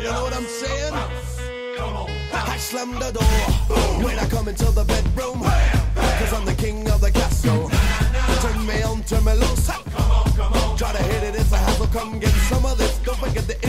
You know what I'm saying? I slam the door when I come into the bedroom. Cause I'm the king of the castle. Turn me on, turn me loose. Come on, come on. Try to hit it, it's a hassle. Come get some of this. Don't forget the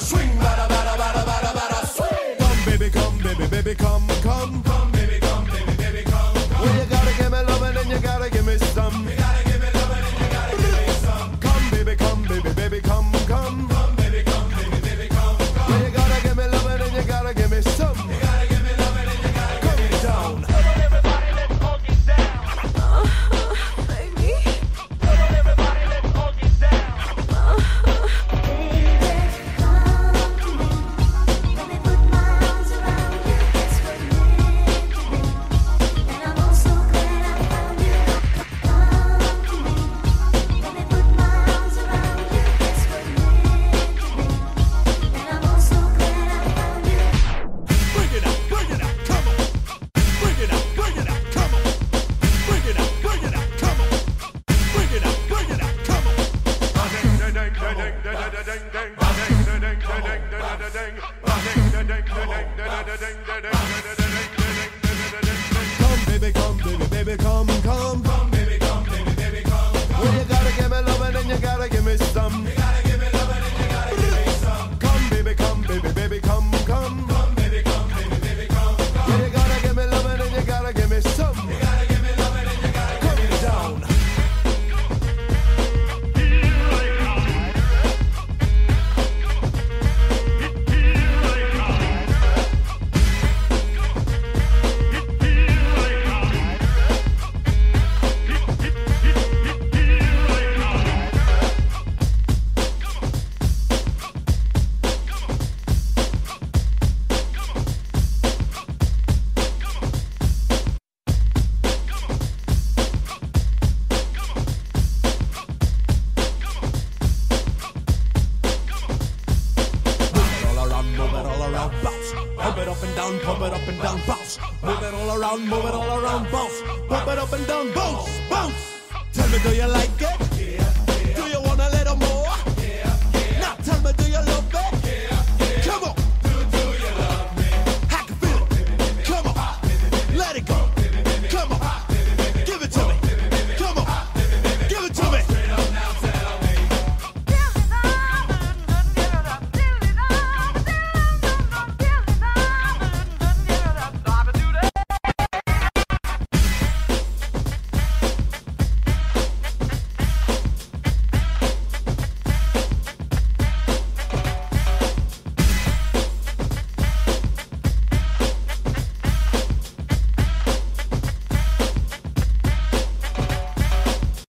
swing, madam. bounce. Move it all around, move it all around, bounce. Pump it up and down, bounce, bounce. Tell me, do you like it?